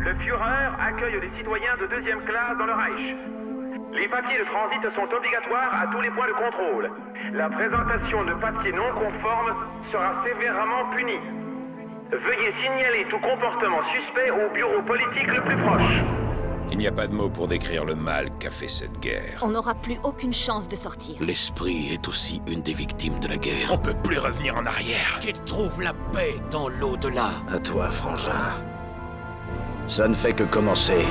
Le Führer accueille des citoyens de deuxième classe dans le Reich. Les papiers de transit sont obligatoires à tous les points de contrôle. La présentation de papiers non conformes sera sévèrement punie. Veuillez signaler tout comportement suspect au bureau politique le plus proche. Il n'y a pas de mots pour décrire le mal qu'a fait cette guerre. On n'aura plus aucune chance de sortir. L'esprit est aussi une des victimes de la guerre. On peut plus revenir en arrière. Qu'il trouve la paix dans l'au-delà. À toi, frangin. Ça ne fait que commencer.